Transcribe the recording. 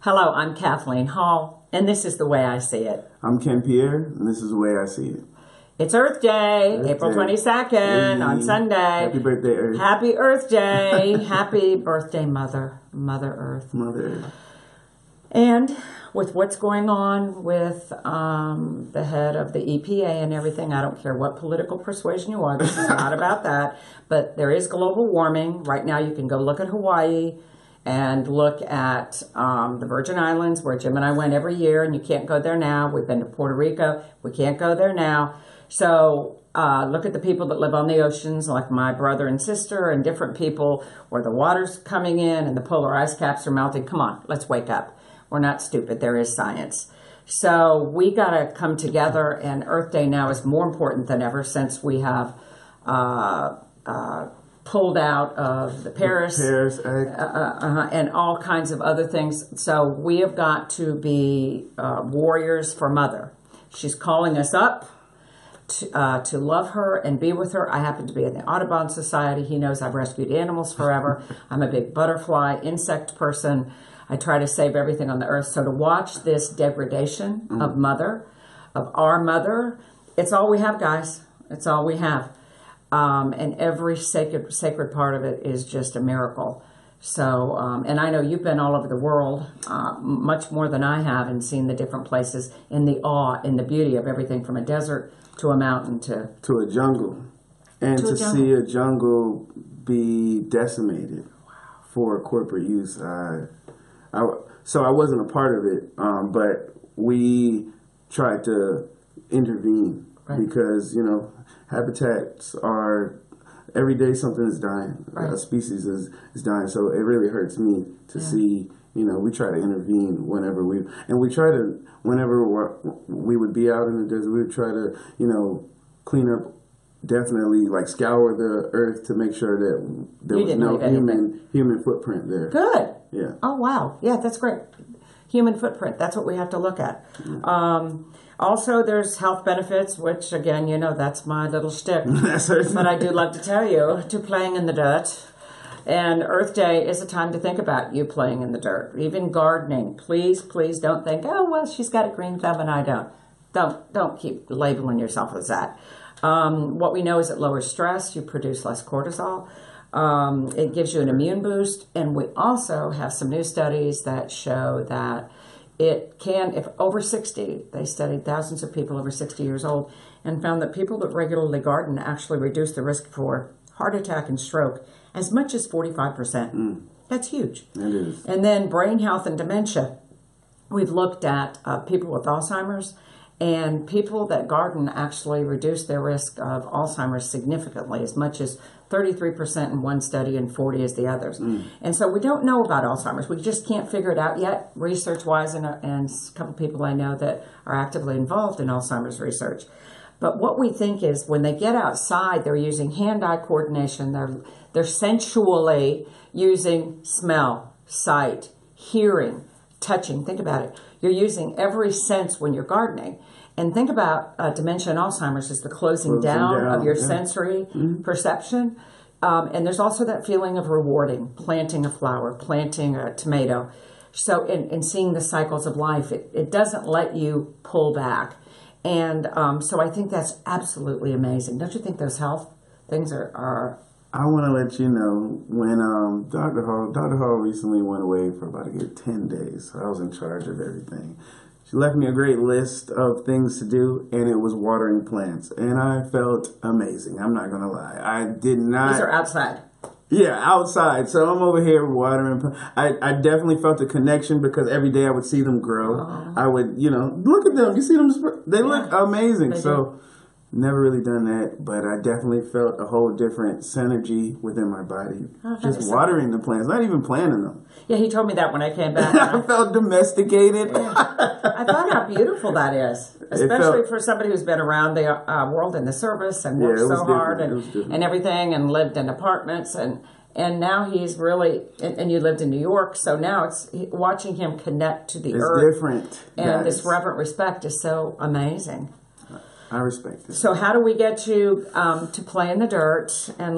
Hello, I'm Kathleen Hall, and this is the way I see it. I'm Ken Pierre, and this is the way I see it. It's Earth Day, Earth April Day. 22nd Hey. on Sunday. Happy birthday, Earth. Happy Earth Day. Happy birthday, Mother, Mother Earth. Mother Earth. And with what's going on with um, the head of the EPA and everything, I don't care what political persuasion you are, this is not about that. But there is global warming. Right now, you can go look at Hawaii and look at um, the Virgin Islands, where Jim and I went every year, and you can't go there now. We've been to Puerto Rico, we can't go there now. So uh, look at the people that live on the oceans, like my brother and sister, and different people where the water's coming in and the polar ice caps are melting. Come on, let's wake up. We're not stupid. There is science. So we got to come together, and Earth Day now is more important than ever since we have uh, uh, pulled out of the Paris Paris Act. uh, and all kinds of other things. So we have got to be uh, warriors for Mother. She's calling us up to, uh, to love her and be with her. I happen to be in the Audubon Society. He knows I've rescued animals forever. I'm a big butterfly, insect person. I try to save everything on the earth. So to watch this degradation of Mother, of our Mother, it's all we have, guys. It's all we have. Um, and every sacred sacred part of it is just a miracle. So, um, and I know you've been all over the world, uh, much more than I have, and seen the different places in the awe, in the beauty of everything from a desert to a mountain to to a jungle, and To to, a jungle. see a jungle be decimated for corporate use. I, I, so I wasn't a part of it, um, but we tried to intervene Right. because you know habitats are every day something is dying, Right. a species is, is dying. So it really hurts me to see. You know, we try to intervene whenever we, and we try to, whenever we're, would be out in the desert, we would try to, you know, clean up, definitely like scour the earth to make sure that there You was no anything. human human footprint there. good. Yeah. Oh wow, yeah, that's great. Human footprint. That's what we have to look at. Um, also, there's health benefits, which again, you know, that's my little shtick. That's but I do love to tell you to playing in the dirt. And Earth Day is a time to think about you playing in the dirt, even gardening. Please, please don't think, oh well, she's got a green thumb and I don't. Don't don't keep labeling yourself as that. Um, what we know is it lowers stress. You produce less cortisol. Um, it gives you an immune boost, and we also have some new studies that show that it can, if over 60, they studied thousands of people over 60 years old and found that people that regularly garden actually reduce the risk for heart attack and stroke as much as 45%. That's huge. It is. And then brain health and dementia. We've looked at uh, people with Alzheimer's, and people that garden actually reduce their risk of Alzheimer's significantly, as much as 33% in one study and 40 as the others. Hmm. And so we don't know about Alzheimer's. We just can't figure it out yet, research wise, and, a- and a couple people I know that are actively involved in Alzheimer's research. But what we think is when they get outside, they're using hand-eye coordination. They're they're sensually using smell, sight, hearing, touching. Think about it. You're using every sense when you're gardening. And think about uh, dementia and Alzheimer's as the closing, Closing down, down, of your yeah. sensory perception. Um, and there's also that feeling of rewarding, planting a flower, planting a tomato. So, in, in seeing the cycles of life, it, it doesn't let you pull back. And um, so I think that's absolutely amazing. Don't you think those health things are, are I want to let you know when um, Dr. Hall, Dr. Hall recently went away for about a good 10 days. So I was in charge of everything. She left me a great list of things to do, and it was watering plants. And I felt amazing. I'm not going to lie. I did not. these are outside. Yeah, outside. So I'm over here watering. I, I definitely felt a connection because every day I would see them grow. I would, you know, look at them. You see them? They look amazing. They so never really done that, but I definitely felt a whole different synergy within my body. Oh, Just watering the plants, not even planting them. Yeah, he told me that when I came back. I felt domesticated. I thought how beautiful that is, especially felt- for somebody who's been around the uh, world in the service and worked was so hard different. It and, and everything and lived in apartments and and now he's really and, and you lived in New York, so now it's watching him connect to the It's earth different. and this reverent respect is so amazing. I respect it. So how do we get you um, to play in the dirt and